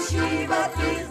שיבתי.